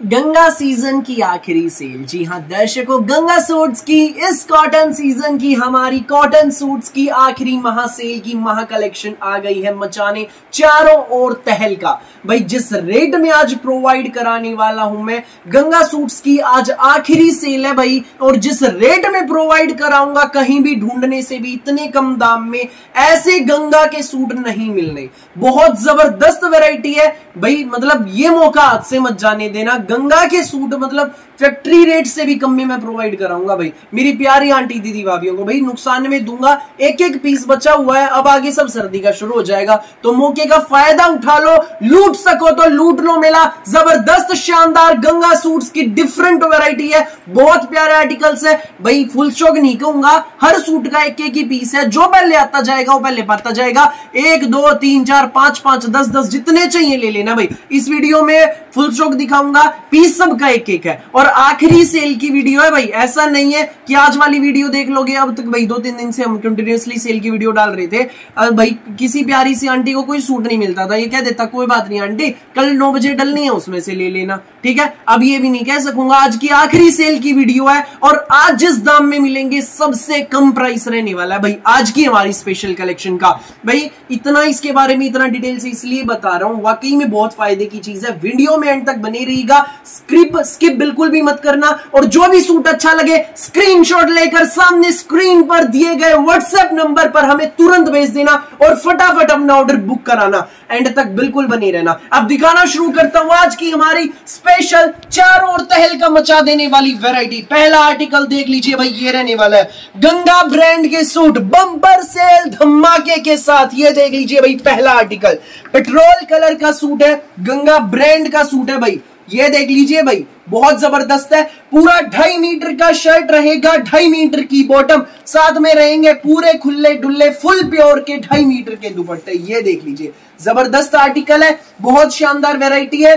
Ganga season की आखिरी cell. जी हाँ दर्शकों, गंगा सूट्स की, इस कॉटन सीज़न की हमारी कॉटन सूट्स की आखिरी महा सेल की महा कलेक्शन आ गई है मचाने चारों ओर तहल का। भाई, जिस रेट में आज प्रोवाइड कराने वाला हूँ मैं, गंगा सूट्स की आज आखिरी सेल है भाई, और जिस रेट में प्रोवाइड कराऊँगा, कहीं भी ढूँढने से भी इतने कम दाम में ऐसे गंगा के सूट नहीं मिलने। बहुत ज़बरदस्त वेराइटी है। भाई मतलब ये मौका हाथ से मत जाने देना। गंगा के सूट मतलब फैक्ट्री रेट से भी कम में मैं प्रोवाइड कराऊँगा भाई। मेरी प्यारी आंटी दीदी भाभियों को भाई नुकसान में दूँगा एक एक पीस बचा हुआ है, अब आगे सब सर्दी का शुरू हो जाएगा। तो मौके का फ़ायदा उठा लो, लूट सको तो लूट लो मेला। ज़बरदस्त शानदार गंगा सूट्स की डिफरेंट वेराइटी है, बहुत प्यारे आर्टिकल्स है। भाई फुल स्टॉक नहीं कहूँगा, हर सूट का एक एक ही पीस है, जो पहले आता जाएगा, वो पहले पाता जाएगा। एक, दो, तीन, चार, पाँच पाँच, दस दस जितने चाहिए ले लेना भाई। इस वीडियो में फुल स्टॉक दिखाऊँगा पीस सबका एक एक है। और आखिरी सेल की वीडियो है भाई। ऐसा नहीं है कि आज वाली वीडियो देख लोगे, अब तक भाई दो तीन दिन से हम कंटिन्यूसली सेल की वीडियो डाल रहे थे। भाई किसी प्यारी सी आंटी को कोई सूट नहीं मिलता था। ये कह देता, कोई बात नहीं आंटी, कल नौ बजे डलनी है उसमें से ले लेना। ठीक है? अब ये भी नहीं कह सकूँगा, आज की आखिरी सेल की वीडियो है और आज जिस दाम में मिलेंगे, सबसे कम प्राइस रहने वाला है भाई। आज की हमारी स्पेशल कलेक्शन का। भाई, इतना इसके बारे में इतना डिटेल से इसलिए बता रहा हूँ, वाकई में बहुत फ़ायदे की चीज़ है। वीडियो में एंड तक बने रहेगा स्क्रिप स्किप बिल्कुल भी मत करना और जो भी सूट अच्छा लगे स्क्रीनशॉट लेकर सामने स्क्रीन पर दिए गए व्हाट्सएप नंबर पर हमें तुरंत भेज देना और फटाफट अपना ऑर्डर बुक कराना। एंड तक बिल्कुल बने रहना। अब दिखाना शुरू करता हूँ, आज की हमारी स्पेशल चारों ओर तहलका मचा देने वाली वेराइटी पहला आर्टिकल देख लीजिए भाई, ये रहने वाला है। गंगा ब्रांड के सूट बम्पर सेल धमाके के साथ। ये देख लीजिए भाई, पहला आर्टिकल पेट्रोल कलर का सूट है, गंगा ब्रांड का सूट है भाई। ये देख लीजिए भाई, बहुत ज़बरदस्त है। पूरा ढाई मीटर का शर्ट रहेगा, ढाई मीटर की बॉटम साथ में रहेंगे पूरे खुले डुल्ले फुल प्योर के ढाई मीटर के दुपट्टे। ये देख लीजिए, ज़बरदस्त आर्टिकल है, बहुत शानदार वेराइटी है।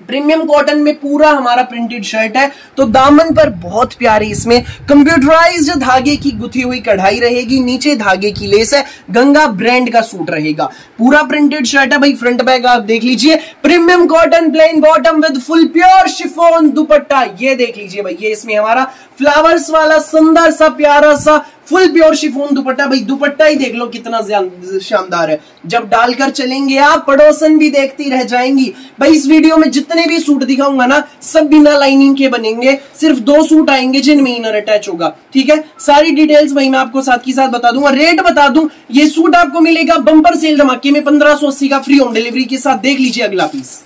प्रीमियम कॉटन में पूरा हमारा प्रिंटेड शर्ट है। तो दामन पर बहुत प्यारी इसमें कंप्यूटराइज्ड धागे की गुथी हुई कढ़ाई रहेगी, नीचे धागे की लेस है, गंगा ब्रांड का सूट रहेगा। पूरा प्रिंटेड शर्ट है भाई फ्रंट बैग आप देख लीजिए। Premium cotton plain bottom with full pure chiffon dupatta, ये देख लीजिए भाई, ये इसमें हमारा फ्लावर्स वाला सुंदर सा, प्यारा सा फुल प्योर शिफोन दुपट्टा, भाई, दुपट्टा ही देख लो कितना शानदार है। जब डालकर चलेंगे आप, पड़ोसन भी देखती रह जाएँगी। भाई, इस वीडियो में जितने भी सूट दिखाऊँगा ना, सब बिना लाइनिंग के बनेंगे। सिर्फ़ दो सूट आएँगे जिनमें इनर अटैच होगा। ठीक है? सारी डिटेल्स भाई मैं आपको साथ की साथ बता दूँगा। रेट बता दूँ, ये सूट आपको मिलेगा बंपर सेल धमाके में पंद्रह का फ्री होम डिलीवरी के साथ। देख लीजिए अगला पीस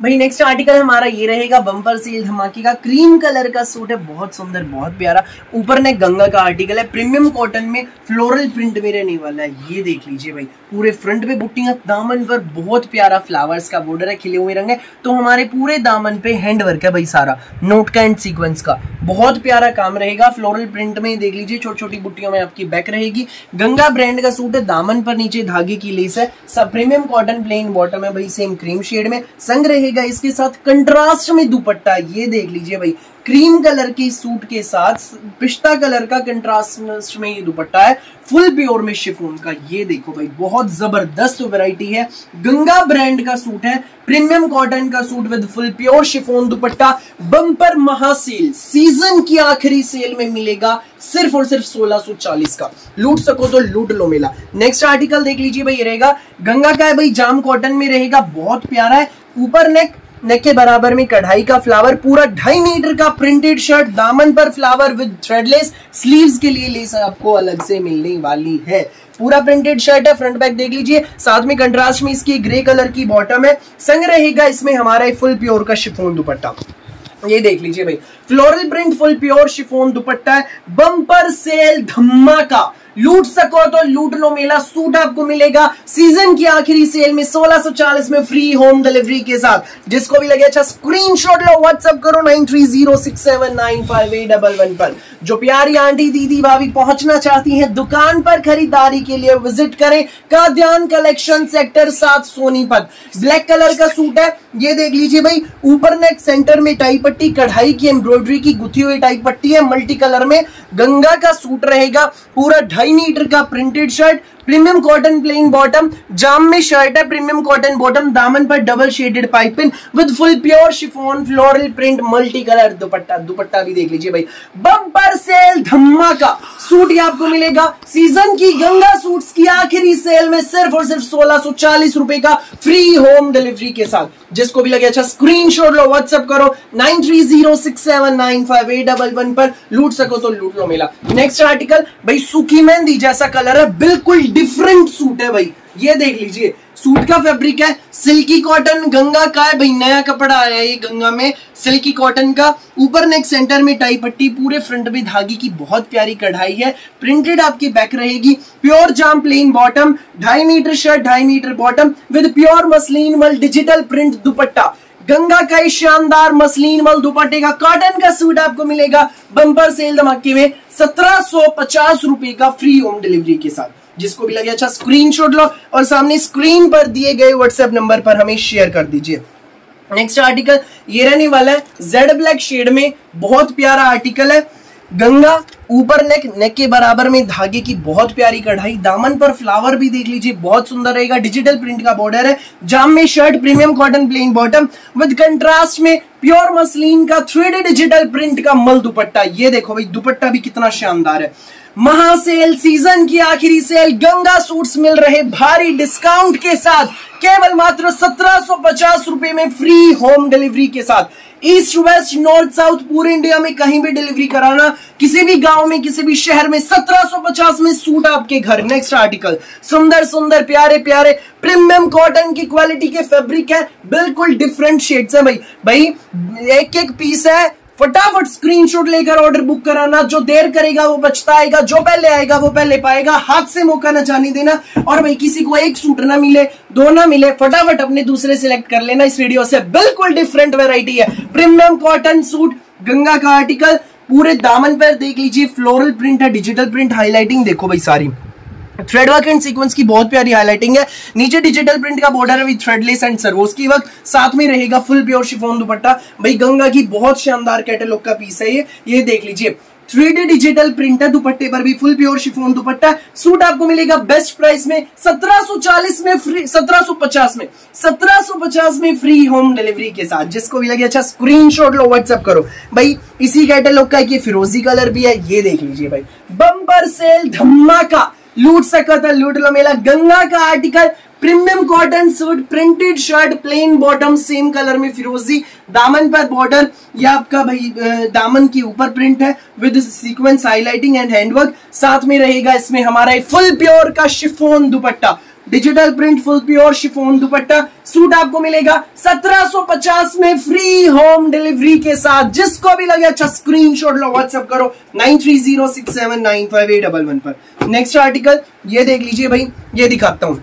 भाई नेक्स्ट आर्टिकल हमारा ये रहेगा बम्पर सील धमाके का क्रीम कलर का सूट है, बहुत सुंदर, बहुत प्यारा। ऊपर ने गंगा का आर्टिकल है प्रीमियम कॉटन में फ्लोरल प्रिंट में रहने वाला है, ये देख लीजिए भाई। पूरे फ्रंट पे बुट्टियाँ दामन पर बहुत प्यारा फ्लावर्स का बॉर्डर है, खिले हुए रंग है। तो हमारे पूरे दामन पे हैंड वर्क है भाई सारा नोट का एंड सीक्वेंस का। बहुत प्यारा काम रहेगा फ्लोरल प्रिंट में देख लीजिए छोटी छोटी बुट्टियों में आपकी बैक रहेगी। गंगा ब्रांड का सूट है, दामन पर नीचे धागे की लेस है। सब प्रीमियम कॉटन प्लेन बॉटम है भाई सेम क्रीम शेड में। संग रहे रहेगा इसके साथ कंट्रास्ट में दुपट्टा, ये देख लीजिए भाई। क्रीम कलर के सूट के साथ, पिस्ता कलर का कंट्रास्ट में ये दुपट्टा है। फुल प्योर में शिफोन का, ये देखो भाई, बहुत ज़बरदस्त वैरायटी है। गंगा ब्रांड का सूट है प्रीमियम कॉटन का suit with full pure chiffon dupatta. Bumper महासेल season की आखिरी सेल में मिलेगा, सिर्फ़ और सिर्फ़ 1640 का। लूट सको तो लूट लो मेला। नेक्स्ट आर्टिकल देख लीजिए भाई रहेगा। गंगा का है भाई, जाम कॉटन में रहेगा, बहुत प्यारा है। ऊपर नेक नेक के बराबर में कढ़ाई का फ्लावर पूरा ढाई मीटर का प्रिंटेड शर्ट दामन पर फ्लावर विद थ्रेडलेस स्लीव्स के लिए लेस आपको अलग से मिलने वाली है। पूरा प्रिंटेड शर्ट है फ्रंट बैक देख लीजिए। साथ में कंट्रास्ट में इसकी ग्रे कलर की बॉटम है। संग रहेगा इसमें हमारा फुल प्योर का शिफोन दुपट्टा। ये देख लीजिए भाई floral print full pure chiffon dupatta है। बम्पर सेल धमाका लूट सको तो लूट लो मेला सूट आपको मिलेगा। सीज़न की आखिरी सेल में 1640 में फ्री होम डिलीवरी के साथ। जिसको भी लगे अच्छा स्क्रीनशॉट लो व्हाट्सअप करो nine three zero six seven nine five eight double one पर। जो प्यारी आंटी, दीदी, भाभी पहुँचना चाहती हैं, दुकान पर खरीदारी के लिए विज़िट करें। काद्यान कलेक्शन सेक्टर सात सोनीपत ब्लैक कलर का सूट है, ये देख लीजिए भाई, ऊपर नेक सेंटर में टाई पट्टी, कढ़ाई की एम्ब्रॉयडरी की गुथी हुई टाई पट्टी है मल्टी कलर में। गंगा का सूट रहेगा, पूरा ढाई ढाई मीटर का printed shirt premium cotton plain bottom जाम में शर्ट है प्रीमियम कॉटन बॉटम दामन पर double shaded piping with full pure chiffon floral print multi colour dupatta dupatta भी देख लीजिए भाई। बम्पर सेल धमाका। सूट ये आपको मिलेगा। सीज़न की गंगा सूट्स की आखिरी सेल में सिर्फ़ और सिर्फ़ सोलह रुपए का फ्री होम डिलीवरी के साथ। जिसको भी लगे अच्छा स्क्रीनशॉट लो व्हाट्सअप करो nine three zero six seven nine five eight double one पर लूट सको तो लूट लो मेला। नेक्स्ट आर्टिकल भाई, सुखी मेहंदी जैसा कलर है, बिल्कुल डिफरेंट सूट है भाई। ये देख लीजिए सूट का फैब्रिक है। सिल्की कॉटन गंगा का है। भाई, नया कपड़ा आया है ये गंगा में। सिल्की कॉटन का। ऊपर नेक सेंटर में टाई पट्टी, पूरे फ्रंट में धागी की बहुत प्यारी कढ़ाई है। प्रिंटेड आपकी बैक रहेगी। प्योर जाम प्लेन बॉटम ढाई मीटर शर्ट ढाई metre bottom with pure muslin मल डिजिटल प्रिंट दुपट्टा। गंगा का ही शानदार मसलिन मल दुपट्टे का कॉटन का सूट आपको मिलेगा। बंपर सेल धमाके में सत्रह सौ पचास रुपए का फ्री होम डिलीवरी के साथ। जिसको भी लगे अच्छा स्क्रीनशॉट लो और सामने स्क्रीन पर दिए गए व्हाट्सएप नंबर पर हमें शेयर कर दीजिए। नेक्स्ट आर्टिकल ये रहने वाला है जेड ब्लैक शेड में बहुत प्यारा आर्टिकल है। गंगा ऊपर नेक नेक के बराबर में धागे की बहुत प्यारी कढ़ाई, दामन पर फ्लावर भी देख लीजिए, बहुत सुंदर रहेगा। डिजिटल प्रिंट का बॉर्डर है, जाम में shirt premium cotton plain bottom with contrast में प्योर मसलिन का थ्री डिजिटल प्रिंट का मल दुपट्टा। ये देखो भाई, दुपट्टा भी कितना शानदार है। महासेल सीज़न की आखिरी सेल गंगा सूट्स मिल रहे भारी डिस्काउंट के साथ, केवल मात्र सत्रह सौ पचास रुपए में फ्री होम डिलीवरी के साथ। ईस्ट वेस्ट नॉर्थ साउथ पूरे इंडिया में कहीं भी डिलीवरी कराना, किसी भी गाँव में, किसी भी शहर में सत्रह सौ पचास में सूट आपके घर। नेक्स्ट आर्टिकल सुंदर सुंदर, प्यारे प्यारे प्रीमियम कॉटन की क्वालिटी के फैब्रिक है, बिल्कुल डिफरेंट शेड्स है भाई। भाई एक एक पीस है फटाफट स्क्रीनशॉट लेकर ऑर्डर बुक कराना। जो देर करेगा, वो बचताएगा जो पहले आएगा, वो पहले पाएगा। हाथ से मौका ना जाने देना। और भाई, किसी को एक सूट ना मिले, दो ना मिले, फटाफट अपने दूसरे सिलेक्ट कर लेना। इस वीडियो से बिल्कुल डिफरेंट वेराइटी है। प्रीमियम कॉटन सूट गंगा का आर्टिकल पूरे दामन पर देख लीजिए। फ्लोरल प्रिंट है डिजिटल प्रिंट हाईलाइटिंग देखो भाई सारी। थ्रेड वर्क एंड सीक्वेंस की बहुत प्यारी हाईलाइटिंग है। नीचे डिजिटल प्रिंट का बॉर्डर है विद थ्रेडलेस एंड सर्वोस की वक्त साथ में रहेगा फुल प्योर शिफोन दुपट्टा। भाई, गंगा की बहुत शानदार कैटलॉग का पीस है ये। ये देख लीजिए। थ्री डिजिटल प्रिंट है, दुपट्टे पर भी full pure chiffon dupatta. Suit आपको मिलेगा बेस्ट प्राइस में 1740 में फ्री 1750 में। 1750 में फ्री होम डिलीवरी के साथ। जिसको भी लगे अच्छा स्क्रीनशॉट लो व्हाट्सएप करो। भाई, इसी कैटलॉग का ये फिरोजी कलर भी है, ये देख लीजिए भाई। बम्पर सेल धमाका। लूट सका है लूट लो मेला। गंगा का article premium cotton suit printed shirt plain bottom same colour में फिरोजी दामन पर बॉर्डर ये आपका भाई दामन के ऊपर प्रिंट है with sequence highlighting and handwork साथ में रहेगा इसमें हमारा फुल प्योर का chiffon dupatta. Digital print full pure chiffon dupatta suit आपको मिलेगा 1750 में फ्री होम डिलीवरी के साथ। जिसको भी लगे अच्छा स्क्रीनशॉट लो व्हाट्सएप करो nine three zero six seven nine five eight double one पर नेक्स्ट आर्टिकल ये देख लीजिए भाई, ये दिखाता हूँ।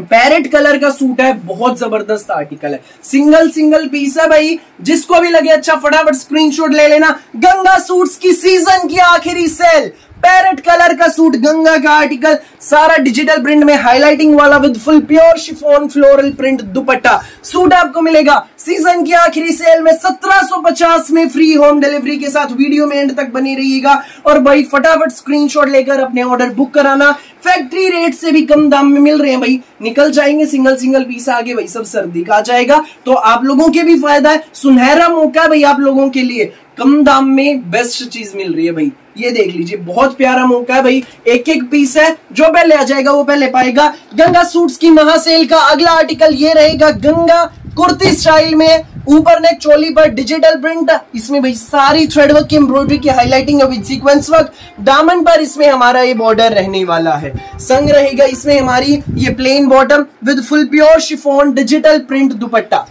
पैरेट कलर का सूट है, बहुत ज़बरदस्त आर्टिकल है। सिंगल सिंगल पीस है भाई, जिसको भी लगे अच्छा फटाफट स्क्रीनशॉट ले लेना। गंगा सूट्स की सीज़न की आखिरी सेल पैरेट कलर का सूट गंगा का आर्टिकल सारा डिजिटल प्रिंट में हाईलाइटिंग वाला with full pure chiffon floral print dupatta. Suit आपको मिलेगा। सीज़न की आखिरी सेल में 1750 में फ्री होम डिलीवरी के साथ वीडियो में एंड तक बनी रहिएगा। और भाई, फटाफट स्क्रीनशॉट लेकर अपने ऑर्डर बुक कराना। फैक्ट्री रेट से भी कम दाम में मिल रहे हैं भाई। निकल जाएँगे सिंगल सिंगल पीस आगे भाई, सब सर्दी का जाएगा। तो आप लोगों के भी फ़ायदा है। सुनहरा मौका है भाई आप लोगों के लिए। कम दाम में बेस्ट चीज़ मिल रही है भाई। ये देख लीजिए, बहुत प्यारा मौका है भाई। एक एक पीस है, जो पहले आ जाएगा, वो पहले पाएगा। गंगा सूट्स की महासेल का अगला आर्टिकल ये रहेगा, गंगा कुर्ती स्टाइल में। ऊपर नेक चोली पर डिजिटल प्रिंट इसमें भाई सारी थ्रेड वर्क की एम्ब्रॉयडरी की हाईलाइटिंग विद सीक्वेंस वर्क दामन पर इसमें हमारा ये बॉर्डर रहने वाला है। संग रहेगा इसमें हमारी ये plain bottom with full pure chiffon digital print dupatta.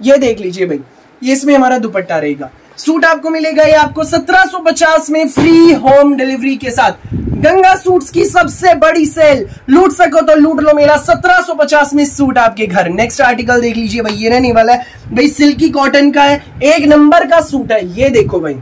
ये देख लीजिए भाई, ये इसमें हमारा दुपट्टा रहेगा। सूट आपको मिलेगा ये आपको 1750 में फ्री होम डिलीवरी के साथ। गंगा सूट्स की सबसे बड़ी सेल लूट सको तो लूट लो मेरा 1750 में सूट आपके घर। नेक्स्ट आर्टिकल देख लीजिए भाई, ये रहने वाला है। भाई सिल्की कॉटन का है, एक नंबर का सूट है। ये देखो भाई।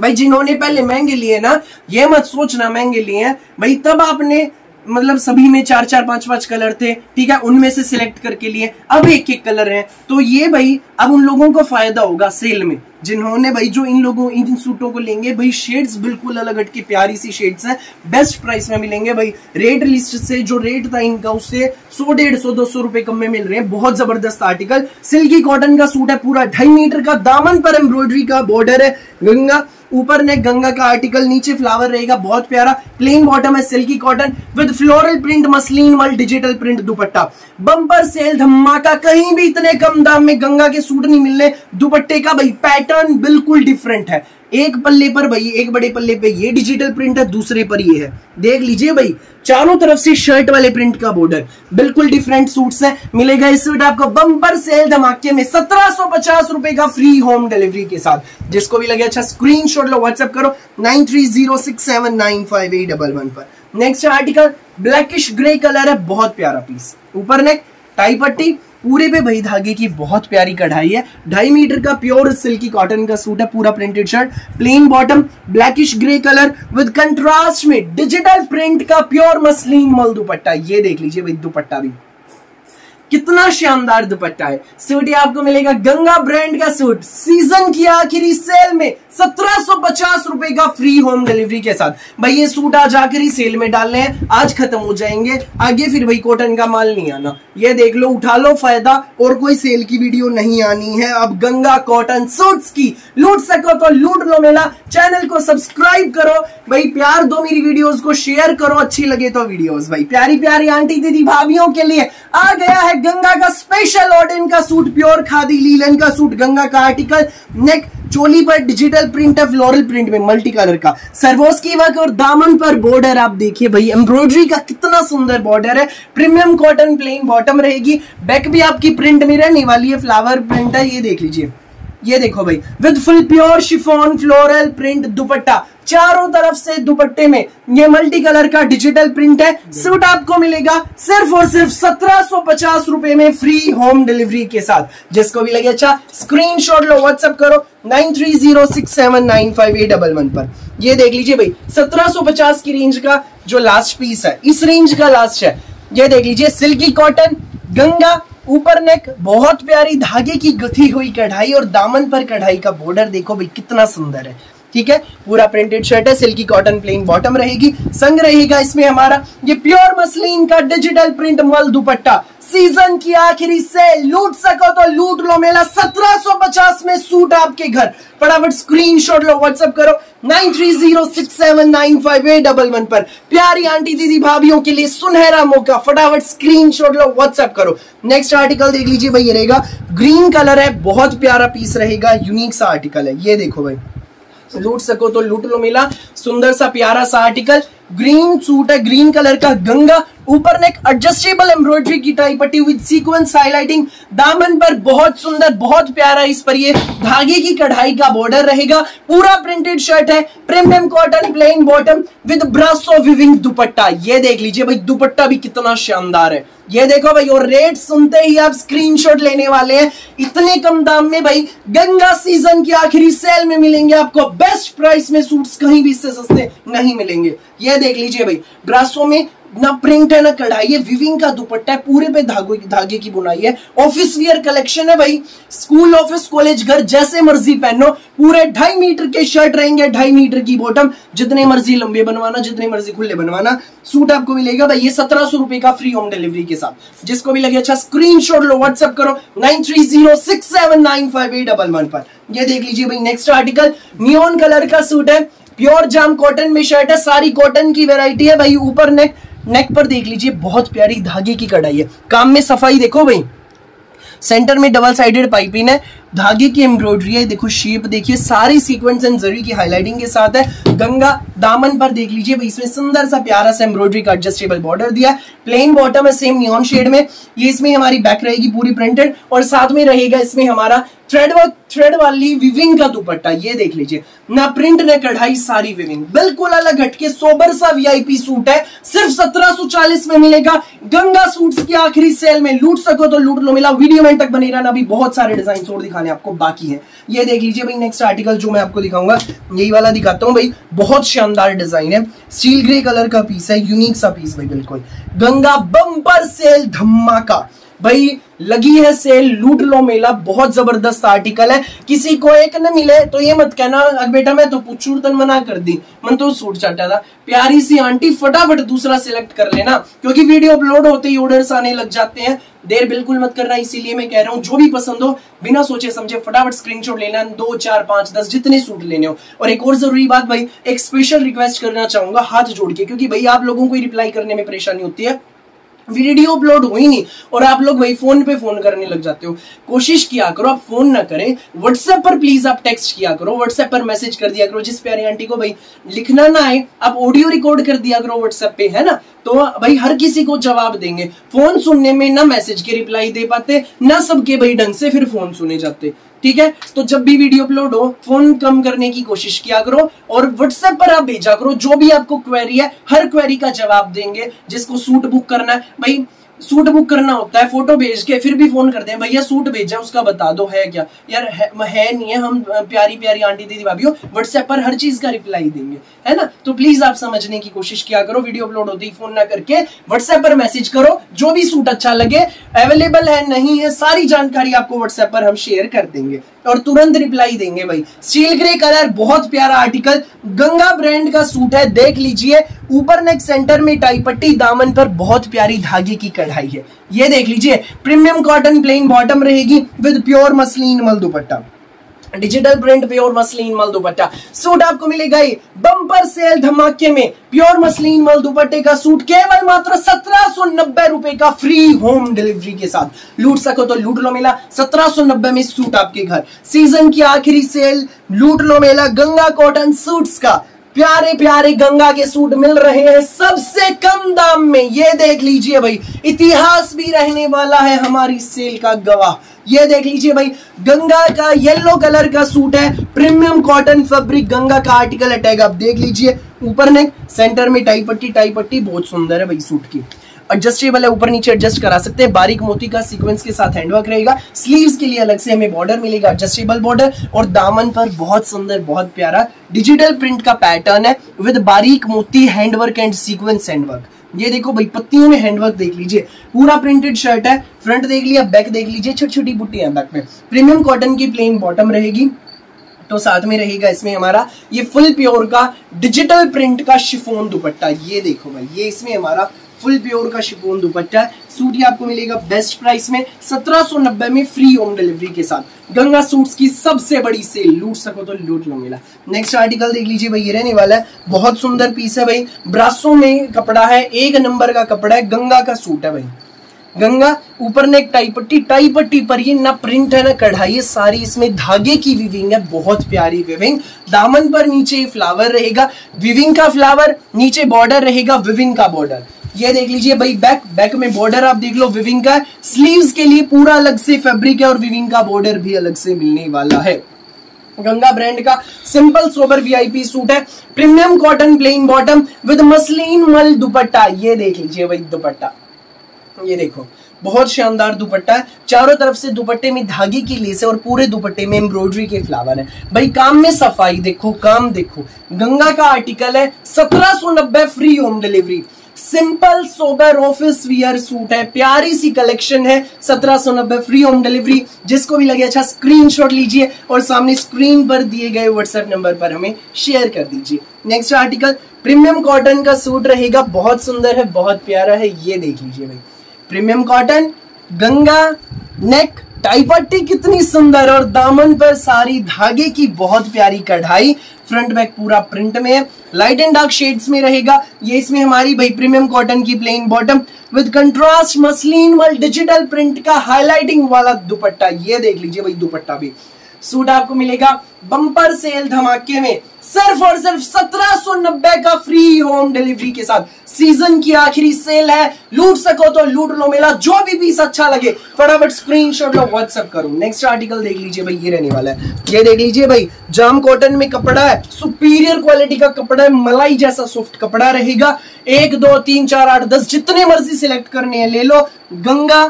भाई, जिन्होंने पहले महँगे लिए ना, ये मत सोचना, महँगे लिए हैं। भाई, तब आपने मतलब सभी में चार चार, पाँच पाँच कलर थे, ठीक है? उनमें से सिलेक्ट करके लिए अब एक एक कलर है। तो ये भाई, अब उन लोगों को फ़ायदा होगा सेल में। जिन्होंने भाई, जो इन लोगों, इन सूटों को लेंगे, भाई शेड्स बिल्कुल अलग हटके प्यारी सी शेड्स हैं। बेस्ट प्राइस में मिलेंगे भाई। रेट लिस्ट से, जो रेट था इनका, उससे सौ, डेढ़ सौ, दो सौ रुपए कम में मिल रहे हैं। बहुत ज़बरदस्त आर्टिकल सिल्की कॉटन का सूट है पूरा ढाई मीटर का, दामन पर एम्ब्रॉयडरी का बॉर्डर है। गंगा ऊपर नेक गंगा का आर्टिकल नीचे फ्लावर रहेगा, बहुत प्यारा। प्लेन बॉटम है silky cotton with floral print muslin वाल digital print dupatta. Bumper sale धमाका कहीं भी इतने कम दाम में गंगा के सूट नहीं मिलने। दुपट्टे का भाई पैटर्न बिल्कुल डिफरेंट है। एक पल्ले पर भाई, एक बड़े पल्ले पे ये डिजिटल प्रिंट है, दूसरे पर ये है। देख लीजिए भाई, चारों तरफ़ से शर्ट वाले प्रिंट का बॉर्डर बिल्कुल डिफरेंट सूट्स है। मिलेगा इस सूट आपको बम्पर सेल धमाके में सत्रह सौ पचास रुपए का फ्री होम डिलीवरी के साथ। जिसको भी लगे अच्छा स्क्रीन लो व्हाट्सएप करो nine three zero six seven nine five eight double one पर। Next article blackish grey colour है, बहुत प्यारा पीस ऊपर नेक टाई पट्टी पूरे पे भाई धागे की बहुत प्यारी कढ़ाई है। ढाई मीटर का प्योर सिल्की कॉटन का सूट है, पूरा printed shirt plain bottom blackish grey colour with contrast में डिजिटल प्रिंट का प्योर मसलिन मल दुपट्टा। ये देख लीजिए भाई, दुपट्टा भी। कितना शानदार दुपट्टा है। सूट ये आपको मिलेगा गंगा ब्रांड का सूट। सीज़न की आखिरी सेल में सत्रह सौ पचास रुपए का फ्री होम डिलीवरी के साथ। भाई, ये सूट आज आखिरी सेल में डालने हैं। आज खत्म हो जाएँगे। आगे फिर भाई कॉटन का माल नहीं आना। ये देख लो, उठा लो, फ़ायदा। और कोई सेल की वीडियो नहीं आनी है। अब गंगा कॉटन सूट्स की लूट सको तो लूट लो मेला। चैनल को सब्सक्राइब करो। भाई, प्यार दो मेरी वीडियोस को शेयर करो। अच्छी लगे तो वीडियोस भाई। प्यारी प्यारी आंटी दीदी भाभीियों के लिए आ गया है गंगा का स्पेशल ऑर्डन का सूट प्योर खादी लीलन का सूट गंगा का आर्टिकल नेक चोली पर डिजिटल प्रिंट है फ्लोरल प्रिंट में मल्टी कलर का। सर्वोस की वर्क और दामन पर बॉर्डर आप देखिए भाई एम्ब्रॉयडरी का कितना सुंदर बॉर्डर है। प्रीमियम कॉटन प्लेन बॉटम रहेगी बैक भी आपकी प्रिंट में रहने वाली है फ्लावर प्रिंट है, ये देख लीजिए। ये देखो भाई with full pure chiffon floral print dupatta, चारों तरफ़ से दुपट्टे में, ये मल्टी कलर का डिजिटल प्रिंट है सूट आपको मिलेगा सिर्फ़ और सिर्फ़ सत्रह सौ पचास रुपए में फ्री होम डिलीवरी के साथ। जिसको भी लगे अच्छा स्क्रीन शॉट लो व्हाट्सअप करो nine three zero six seven nine five eight double one पर। ये देख लीजिए भाई, सत्रह सौ पचास की रेंज का जो लास्ट पीस है, इस रेंज का लास्ट है। ये देख लीजिए सिल्की कॉटन गंगा ऊपर नेक बहुत प्यारी धागे की गथी हुई कढ़ाई और दामन पर कढ़ाई का बॉर्डर देखो भाई, कितना सुंदर है। ठीक है? पूरा प्रिंटेड शर्ट है सिल्की कॉटन प्लेन बॉटम रहेगी। संग रहेगा इसमें हमारा ये प्योर मसलिन का डिजिटल प्रिंट मल दुपट्टा। सीज़न की आखिरी से लूट सको तो लूट लो मेला। 1750 में सूट आपके घर। फटाफट स्क्रीन शॉट लो व्हाट्सएप करो। Nine three zero six seven nine five eight double one पर। प्यारी आंटी दीदी भाभीियों के लिए सुनहरा मौका। फटाफट स्क्रीन शॉट लो व्हाट्सएप करो। नेक्स्ट आर्टिकल देख लीजिए भाई, ये रहेगा। ग्रीन कलर है, बहुत प्यारा पीस रहेगा यूनिक सा आर्टिकल है। ये देखो भाई। लूट सको तो लूट लो मिला। सुंदर सा प्यारा सा आर्टिकल ग्रीन सूट है, ग्रीन कलर का गंगा। ऊपर नेक एडजस्टेबल एम्ब्रॉयडरी की टाई पट्टी विद सीक्वेंस हाइलाइटिंग दामन पर बहुत सुंदर, बहुत प्यारा इस पर ये धागे की कढ़ाई का बॉर्डर रहेगा। पूरा प्रिंटेड शर्ट है premium cotton plain bottom with brasso weaving dupatta. ये देख लीजिए भाई, दुपट्टा भी कितना शानदार है। ये देखो भाई, और रेट सुनते ही आप स्क्रीनशॉट लेने वाले हैं। इतने कम दाम में भाई, गंगा सीज़न की आखिरी सेल में मिलेंगे आपको। बेस्ट प्राइस में सूट्स कहीं भी इससे सस्ते नहीं मिलेंगे। ये देख लीजिए भाई, ब्रासो में ना प्रिंट है, ना कढ़ाई है, विविंग का दुपट्टा है, पूरे पे धागे धागे की बुनाई है। ऑफ़िस वियर कलेक्शन है भाई। स्कूल ऑफ़िस कॉलेज घर जैसे मर्ज़ी पहनो, पूरे ढाई मीटर के शर्ट रहेंगे, ढाई मीटर की बॉटम जितने मर्ज़ी लंबे बनवाना, जितने मर्ज़ी खुले बनवाना। सूट आपको मिलेगा भाई, ये सत्रह सौ रुपए का फ्री होम डिलीवरी के साथ। जिसको भी लगे अच्छा स्क्रीन लो व्हाट्सअप करो नाइन पर। ये देख लीजिए भाई नेक्स्ट आर्टिकल नियोन कलर का सूट है। प्योर जाम कॉटन में शर्ट है, सारी कॉटन की वेराइटी है भाई, ऊपर नेक नेक पर देख लीजिए, बहुत प्यारी धागे की कढ़ाई है। काम में सफ़ाई देखो भाई। सेंटर में डबल साइडेड पाइपिंग है धागे की एम्ब्रॉयडरी है, देखो शेप देखिए, सारी सीक्वेंस एंड जरी की हाईलाइटिंग के साथ है। गंगा दामन पर देख लीजिए, भाई इसमें सुंदर सा प्यारा सा एम्ब्रॉयडरी का एडजस्टेबल बॉर्डर दिया प्लेन बॉटम है सेम नियॉन शेड में। ये इसमें हमारी बैक रहेगी पूरी प्रिंटेड और साथ में रहेगा इसमें हमारा थ्रेड वर्क थ्रेड वाली विविंग का दुपट्टा। ये देख लीजिए, ना प्रिंट ना कढ़ाई, सारी विविंग बिल्कुल अलग हटके सोबर सा वीआईपी सूट है। सिर्फ़ सत्रह में मिलेगा। गंगा सूट्स की आखिरी सेल में लूट सको तो लूट लो, मिला वीडियो में तक बने रहना। अभी बहुत सारे डिज़ाइन और दिखा दिखाने आपको बाकी है। ये देख लीजिए भाई नेक्स्ट आर्टिकल जो मैं आपको दिखाऊँगा, यही वाला दिखाता हूँ भाई। बहुत शानदार डिज़ाइन है। स्टील ग्रे कलर का पीस है यूनिक सा पीस भाई, बिल्कुल। गंगा बम्पर सेल धमाका। भाई, लगी है सेल लूट लो मेला, बहुत ज़बरदस्त आर्टिकल है। किसी को एक न मिले तो ये मत कहना अगर बेटा, मैं तो पूछू तन मना कर दी। मन तो सूट चाटा था। प्यारी सी आंटी फटाफट दूसरा सिलेक्ट कर लेना, क्योंकि वीडियो अपलोड होते ही ऑर्डर्स आने लग जाते हैं। देर बिल्कुल मत करना, इसीलिए मैं कह रहा हूँ, जो भी पसंद हो, बिना सोचे समझे फटाफट स्क्रीनशॉट लेना, दो, चार, पाँच, दस, जितने सूट लेने हो। और एक और ज़रूरी बात भाई, एक स्पेशल रिक्वेस्ट करना चाहूँगा हाथ जोड़ के, क्योंकि भाई आप लोगों को रिप्लाई करने में परेशानी होती है। वीडियो अपलोड हुई नहीं, और आप लोग वही फ़ोन पे फ़ोन करने लग जाते हो। कोशिश किया करो, आप फ़ोन ना करें। व्हाट्सएप पर प्लीज़ आप टेक्स्ट किया करो व्हाट्सएप पर मैसेज कर दिया करो, जिस प्यारी आंटी को भाई लिखना ना आए, आप ऑडियो रिकॉर्ड कर दिया करो व्हाट्सएप पे, है ना? तो भाई हर किसी को जवाब देंगे। फ़ोन सुनने में ना मैसेज के रिप्लाई दे पाते, ना सबके भाई ढंग से फिर फ़ोन सुने जाते। ठीक है? तो जब भी वीडियो अपलोड हो फ़ोन कम करने की कोशिश किया करो और व्हाट्सएप पर आप भेजा करो, जो भी आपको क्वेरी है, हर क्वेरी का जवाब देंगे, जिसको सूट बुक करना है। भाई सूट बुक करना होता है फ़ोटो भेज के फिर भी फ़ोन करते हैं भैया सूट भेजा उसका बता दो है क्या? यार है, है नहीं है हम प्यारी प्यारी आंटी दीदी भाभी व्हाट्सएप पर हर चीज़ का रिप्लाई देंगे है ना? तो प्लीज़ आप समझने की कोशिश किया करो वीडियो अपलोड होती ही फ़ोन ना करके व्हाट्सएप पर मैसेज करो जो भी सूट अच्छा लगे अवेलेबल है नहीं है सारी जानकारी आपको व्हाट्सएप पर हम शेयर कर देंगे। और तुरंत रिप्लाई देंगे भाई। स्टील ग्रे कलर बहुत प्यारा आर्टिकल गंगा ब्रांड का सूट है, देख लीजिए। ऊपर नेक सेंटर में टाई पट्टी, दामन पर बहुत प्यारी धागे की कढ़ाई है। ये देख लीजिए प्रीमियम कॉटन प्लेन बॉटम रहेगी विद प्योर मसलिन मल दुपट्टा। डिजिटल प्रिंट प्योर मसलिन मल दुपट्टा सूट आपको मिलेगा ही बम्पर सेल धमाके में. प्योर मसलिन मल दुपट्टे का सूट केवल मात्र सत्रह सौ नब्बे रुपए का फ्री होम डिलीवरी के साथ. लूट सको तो लूट लो मेला. सत्रह सौ नब्बे में सूट आपके घर. सीज़न की आखिरी सेल लूट लो मेला गंगा कॉटन सूट्स का. प्यारे प्यारे गंगा के सूट मिल रहे हैं सबसे कम दाम में. ये देख लीजिए भाई, इतिहास भी रहने वाला है हमारी सेल का गवाह. ये देख लीजिए भाई, गंगा का येलो कलर का सूट है प्रीमियम कॉटन फैब्रिक गंगा का आर्टिकल अटैक आप देख लीजिए, ऊपर नेक सेंटर में टाई पट्टी टाई पट्टी बहुत सुंदर है भाई सूट की। एडजस्टेबल है, ऊपर नीचे एडजस्ट करा सकते हैं, बारीक मोती का सीक्वेंस के साथ हैंडवर्क रहेगा स्लीव्स के लिए अलग से हमें बॉर्डर मिलेगा एडजस्टेबल बॉर्डर और दामन पर बहुत सुंदर, बहुत प्यारा डिजिटल प्रिंट का पैटर्न है विद बारीक मोती हैंडवर्क एंड सीक्वेंस हैंडवर्क ये देखो भाई, पत्तियों में हैंडवर्क देख लीजिए। पूरा प्रिंटेड शर्ट है फ्रंट देख लिया बैक देख लीजिए छोटी छोटी बुट्टी है बैक में। प्रीमियम कॉटन की प्लेन बॉटम रहेगी तो साथ में रहेगा इसमें हमारा, ये फुल प्योर का डिजिटल प्रिंट का शिफोन दुपट्टा। ये देखो भाई, ये इसमें हमारा फुल प्योर का शिफोन दुपट्टा सूट ये आपको मिलेगा बेस्ट प्राइस में, सत्रह सौ नब्बे में फ्री होम डिलीवरी के साथ। गंगा सूट्स की सबसे बड़ी सेल लूट सको तो लूट लो मिला। नेक्स्ट आर्टिकल देख लीजिए भाई, ये रहने वाला है। बहुत सुंदर पीस है भाई। ब्रासो में कपड़ा है, एक नंबर का कपड़ा है, गंगा का सूट है भाई। गंगा, ऊपर ने एक टाई पट्टी टाई पट्टी पर ये ना प्रिंट है, ना कढ़ाई है, सारी इसमें धागे की विविंग है, बहुत प्यारी विविंग दामन पर नीचे फ्लावर रहेगा विविंग का फ्लावर नीचे बॉर्डर रहेगा विविंग का बॉर्डर ये देख लीजिए भाई बैक बैक में बॉर्डर आप देख लो विविंग का स्लीव्स के लिए पूरा अलग से फैब्रिक है और विविंग का बॉर्डर भी अलग से मिलने वाला है। गंगा ब्रांड का सिंपल सोबर वीआईपी सूट है premium cotton plain bottom with muslin मल दुपट्टा, ये देख लीजिए भाई दुपट्टा। ये देखो, बहुत शानदार दुपट्टा है, चारों तरफ़ से दुपट्टे में धागे की लेस है और पूरे दुपट्टे में एम्ब्रॉयडरी के फ्लावर है। भाई, काम में सफ़ाई देखो, काम देखो। गंगा का आर्टिकल है, सत्रह सौ नब्बे free home delivery simple sober office wear suit है। प्यारी सी कलेक्शन है। सत्रह सौ नब्बे फ्री होम डिलीवरी जिसको भी लगे अच्छा स्क्रीनशॉट लीजिए और सामने स्क्रीन पर दिए गए व्हाट्सएप नंबर पर हमें शेयर कर दीजिए। नेक्स्ट आर्टिकल प्रीमियम कॉटन का सूट रहेगा। बहुत सुंदर है, बहुत प्यारा है। ये देख लीजिए भाई। Premium cotton Ganga neck tie पट्टी कितनी सुंदर और दामन पर सारी धागे की बहुत प्यारी कढ़ाई। फ्रंट बैक पूरा प्रिंट में है। लाइट एंड डार्क शेड्स में रहेगा। ये इसमें हमारी भाई प्रीमियम कॉटन की plain bottom with contrast muslin वाल डिजिटल प्रिंट का हाईलाइटिंग वाला दुपट्टा। ये देख लीजिए भाई दुपट्टा भी। सूट आपको मिलेगा। बम्पर सेल धमाके में। सिर्फ़ और सिर्फ़ सत्रह सौ नब्बे का फ्री होम डिलीवरी के साथ। सीज़न की आखिरी सेल है। लूट सको तो लूट लो मेला, जो भी पीस अच्छा लगे। फटाफट स्क्रीनशॉट लो व्हाट्सएप करो। नेक्स्ट आर्टिकल देख लीजिए भाई, ये रहने वाला है। ये देख लीजिए भाई, जाम कॉटन में कपड़ा है। सुपीरियर क्वालिटी का कपड़ा है, मलाई जैसा सॉफ्ट कपड़ा रहेगा। एक, दो, तीन, चार, आठ, दस, जितने मर्ज़ी सिलेक्ट करने हैं, ले लो। गंगा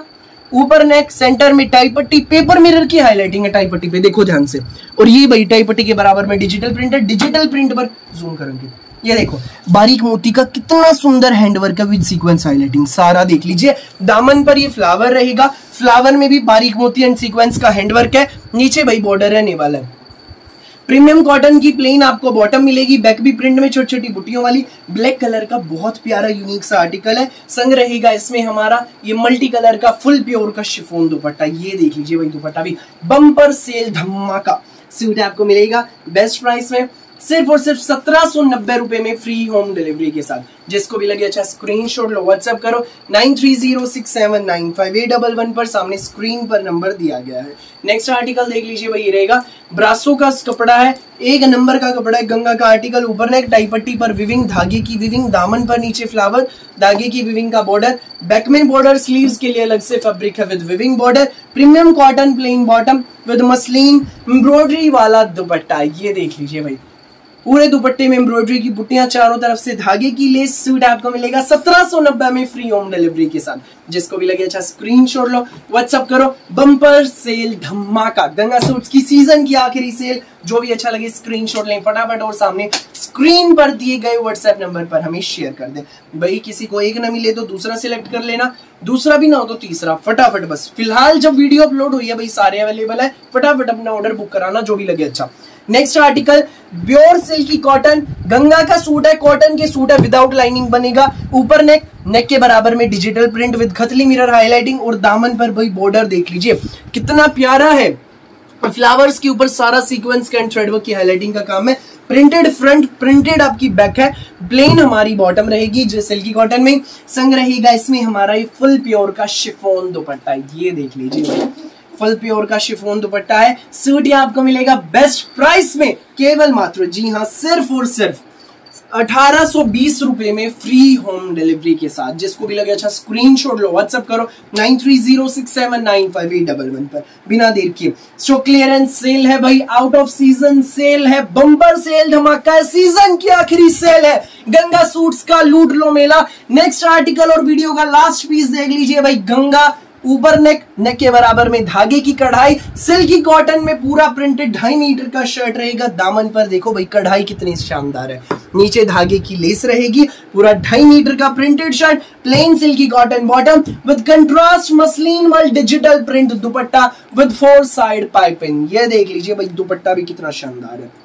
ऊपर नेक सेंटर में टाई पट्टी पेपर मिरर की हाईलाइटिंग है टाई पट्टी पे, देखो ध्यान से। और ये भाई टाई पट्टी के बराबर में डिजिटल प्रिंट है डिजिटल प्रिंट पर जूम करेंगे। ये देखो, बारीक मोती का कितना सुंदर हैंडवर्क है विद सीक्वेंस हाईलाइटिंग सारा देख लीजिए। दामन पर ये फ्लावर रहेगा फ्लावर में भी बारीक मोती एंड सीक्वेंस का हैंडवर्क है। नीचे भाई बॉर्डर है वाला है। प्रीमियम कॉटन की प्लेन आपको बॉटम मिलेगी बैक भी प्रिंट में छोटी छोटी बुटियों वाली। ब्लैक कलर का बहुत प्यारा यूनिक सा आर्टिकल है। संग रहेगा इसमें हमारा ये मल्टी कलर का फुल प्योर का शिफोन दुपट्टा। ये देख लीजिए भाई दुपट्टा भी। बम्पर सेल धमाका। सूट आपको मिलेगा। बेस्ट प्राइस में सिर्फ़ और सिर्फ़ सत्रह सौ नब्बे रुपए में फ्री होम डिलीवरी के साथ। जिसको भी लगे अच्छा स्क्रीन शॉट लो व्हाट्सएप करो। Nine three zero six seven nine five eight double one पर सामने स्क्रीन पर नंबर दिया गया है। नेक्स्ट आर्टिकल देख लीजिए भाई रहेगा। ब्रासो का कपड़ा है, एक नंबर का कपड़ा है, गंगा का आर्टिकल ऊपर नेक टाई पट्टी पर विविंग धागे की विविंग दामन पर नीचे फ्लावर धागे की विविंग का बॉर्डर बैकमेन बॉर्डर स्लीव्स के लिए अलग से फैब्रिक है with weaving border premium cotton plain bottom with muslin embroidery वाला दुपट्टा, ये देख लीजिए भाई। पूरे दुपट्टे में एम्ब्रॉयडरी की बुट्टियाँ चारों तरफ़ से धागे की लेस सूट आपको मिलेगा। सत्रह सौ नब्बे में फ्री होम डिलीवरी के साथ। जिसको भी लगे अच्छा स्क्रीन शॉट लो व्हाट्सअप करो। बम्पर सेल धमाका। गंगा सूट्स की सीज़न की आखिरी सेल जो भी अच्छा लगे स्क्रीन शॉट लें फटाफट और सामने स्क्रीन पर दिए गए व्हाट्सएप नंबर पर हमें शेयर कर दें। भाई, किसी को एक ना मिले तो दूसरा सिलेक्ट कर लेना। दूसरा भी ना हो तो तीसरा। फटाफट बस। फ़िलहाल जब वीडियो अपलोड हुई है, भाई, सारे अवेलेबल है। फटाफट अपना ऑर्डर बुक कराना, जो भी लगे अच्छा। Next article pure silky cotton Ganga का सूट है कॉटन के सूट है विदाउट लाइनिंग बनेगा. ऊपर नेक नेक के बराबर में डिजिटल प्रिंट विद खतली मिरर हाईलाइटिंग और दामन पर भाई बॉर्डर देख लीजिए। कितना प्यारा है। फ्लावर्स के ऊपर सारा सीक्वेंस एंड थ्रेडवर्क की हाईलाइटिंग का काम है। प्रिंटेड फ्रंट प्रिंटेड आपकी बैक है। प्लेन हमारी बॉटम रहेगी जो सिल्की कॉटन में संग रहेगा इसमें हमारा ये फुल प्योर का शिफोन दुपट्टा। ये देख लीजिए। फुल प्योर का शिफोन दुपट्टा है। सूट ये आपको मिलेगा बेस्ट प्राइस में। केवल मात्र, जी हाँ सिर्फ़ और सिर्फ़ अठारह सौ बीस रुपए में फ्री होम डिलीवरी के साथ। जिसको भी लगे अच्छा स्क्रीनशॉट लो व्हाट्सअप करो nine three zero six seven nine five eight double one पर। बिना देर किए। सो क्लियरेंस सेल है भाई आउट ऑफ़ सीज़न सेल है बम्पर सेल धमाका है सीज़न की आखिरी सेल है। गंगा सूट्स का लूट लो मेला। नेक्स्ट आर्टिकल और वीडियो का लास्ट पीस देख लीजिए भाई, गंगा ऊपर नेक नेक के बराबर में धागे की कढ़ाई, सिल्की कॉटन में पूरा प्रिंटेड ढाई मीटर का शर्ट रहेगा। दामन पर देखो भाई, कढ़ाई कितनी शानदार है। नीचे धागे की लेस रहेगी, पूरा ढाई मीटर का printed shirt plain silky cotton bottom with contrast muslin वाल digital print dupatta with four side piping ये देख लीजिए भाई, दुपट्टा भी कितना शानदार है।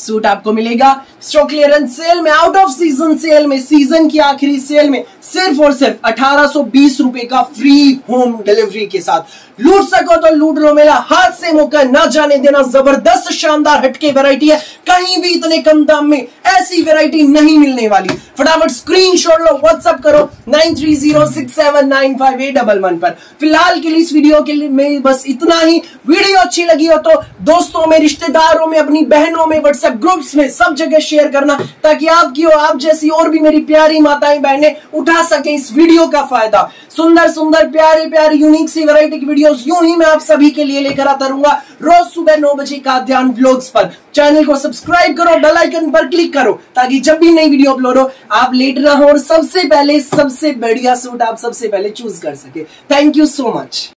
सूट आपको मिलेगा। स्टॉक क्लियरेंस सेल में आउट ऑफ़ सीज़न सेल में सीज़न की आखिरी सेल में सिर्फ़ और सिर्फ़ अठारह रुपए का फ्री होम डिलीवरी के साथ। लूट सको तो लूट लो मेरा हाथ से मौका ना जाने देना ज़बरदस्त शानदार हटके वैरायटी है। कहीं भी इतने कम दाम में ऐसी वैरायटी नहीं मिलने वाली। फटाफट स्क्रीन शॉट लो व्हाट्सअप करो नाइन पर। फ़िलहाल के लिए इस वीडियो के लिए में बस इतना ही। वीडियो अच्छी लगी हो तो दोस्तों में, रिश्तेदारों में, अपनी बहनों में व्हाट्सएप ग्रुप्स में सब जगह शेयर करना, ताकि आपकी और आप जैसी और भी मेरी प्यारी माताएँ बहनें उठा सके इस वीडियो का फ़ायदा। सुंदर सुंदर, प्यारी प्यारी यूनिक सी वैरायटी की वीडियोस यूँ ही मैं आप सभी के लिए लेकर आता रहूँगा रोज सुबह नौ बजे का ध्यान ब्लॉग्स पर। चैनल को सब्सक्राइब करो बेल आइकन पर क्लिक करो, ताकि जब भी नई वीडियो अपलोड हो, आप लेट ना हो और सबसे पहले, सबसे बढ़िया सूट आप सबसे पहले चूज़ कर सके। Thank you so much